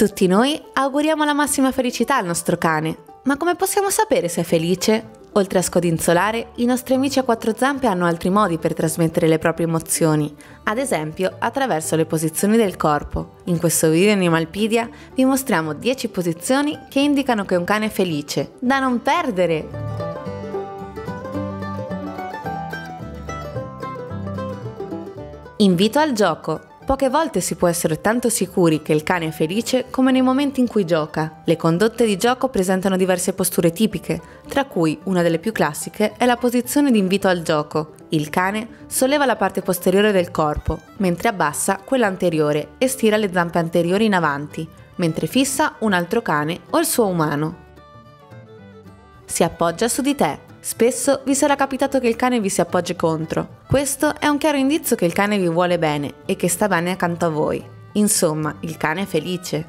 Tutti noi auguriamo la massima felicità al nostro cane, ma come possiamo sapere se è felice? Oltre a scodinzolare, i nostri amici a quattro zampe hanno altri modi per trasmettere le proprie emozioni, ad esempio attraverso le posizioni del corpo. In questo video Animalpedia vi mostriamo 10 posizioni che indicano che un cane è felice, da non perdere! Invito al gioco. Poche volte si può essere tanto sicuri che il cane è felice come nei momenti in cui gioca. Le condotte di gioco presentano diverse posture tipiche, tra cui una delle più classiche è la posizione di invito al gioco. Il cane solleva la parte posteriore del corpo, mentre abbassa quella anteriore e stira le zampe anteriori in avanti, mentre fissa un altro cane o il suo umano. Si appoggia su di te, Spesso vi sarà capitato che il cane vi si appoggi contro. Questo è un chiaro indizio che il cane vi vuole bene e che sta bene accanto a voi. Insomma, il cane è felice.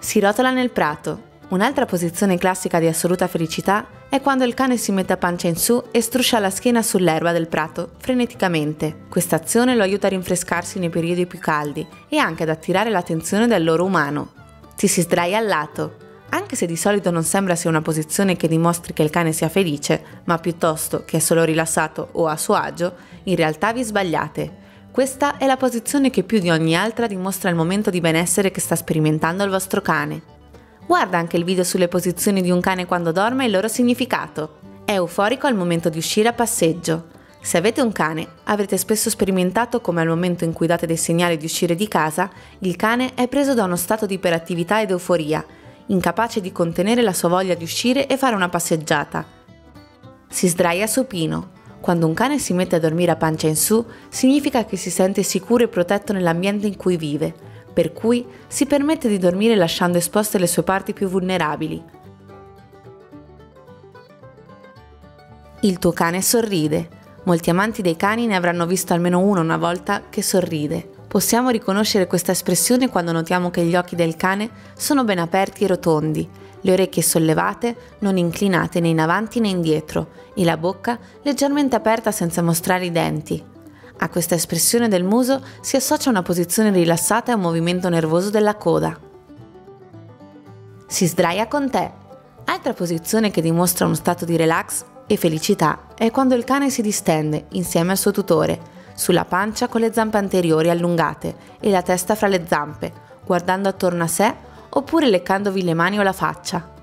Si rotola nel prato. Un'altra posizione classica di assoluta felicità è quando il cane si mette a pancia in su e struscia la schiena sull'erba del prato freneticamente. Questa azione lo aiuta a rinfrescarsi nei periodi più caldi e anche ad attirare l'attenzione del loro umano. Ci si sdraia al lato, anche se di solito non sembra sia una posizione che dimostri che il cane sia felice, ma piuttosto che è solo rilassato o a suo agio, in realtà vi sbagliate. Questa è la posizione che più di ogni altra dimostra il momento di benessere che sta sperimentando il vostro cane. Guarda anche il video sulle posizioni di un cane quando dorme e il loro significato. È euforico al momento di uscire a passeggio. Se avete un cane, avrete spesso sperimentato come al momento in cui date dei segnali di uscire di casa, il cane è preso da uno stato di iperattività ed euforia incapace di contenere la sua voglia di uscire e fare una passeggiata. Si sdraia supino. Quando un cane si mette a dormire a pancia in su, significa che si sente sicuro e protetto nell'ambiente in cui vive, per cui si permette di dormire lasciando esposte le sue parti più vulnerabili. Il tuo cane sorride. Molti amanti dei cani ne avranno visto almeno uno una volta che sorride. Possiamo riconoscere questa espressione quando notiamo che gli occhi del cane sono ben aperti e rotondi, le orecchie sollevate, non inclinate né in avanti né indietro, e la bocca leggermente aperta senza mostrare i denti. A questa espressione del muso si associa una posizione rilassata e un movimento nervoso della coda. Si sdraia con te. Altra posizione che dimostra uno stato di relax e felicità è quando il cane si distende insieme al suo tutore sulla pancia con le zampe anteriori allungate e la testa fra le zampe, guardando attorno a sé oppure leccandovi le mani o la faccia.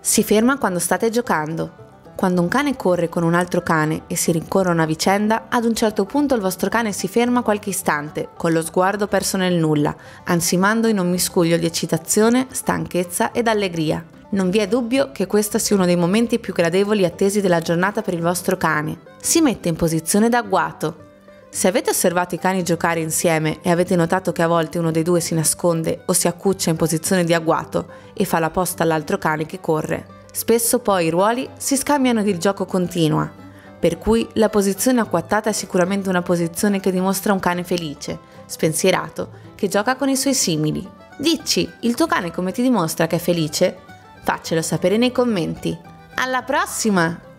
Si ferma quando state giocando. Quando un cane corre con un altro cane e si rincorrono a vicenda, ad un certo punto il vostro cane si ferma qualche istante, con lo sguardo perso nel nulla, ansimando in un miscuglio di eccitazione, stanchezza ed allegria. Non vi è dubbio che questo sia uno dei momenti più gradevoli e attesi della giornata per il vostro cane. Si mette in posizione d'agguato. Se avete osservato i cani giocare insieme e avete notato che a volte uno dei due si nasconde o si accuccia in posizione di agguato e fa la posta all'altro cane che corre, spesso poi i ruoli si scambiano ed il gioco continua. Per cui la posizione acquattata è sicuramente una posizione che dimostra un cane felice, spensierato, che gioca con i suoi simili. Dici, il tuo cane come ti dimostra che è felice? Faccelo sapere nei commenti. Alla prossima!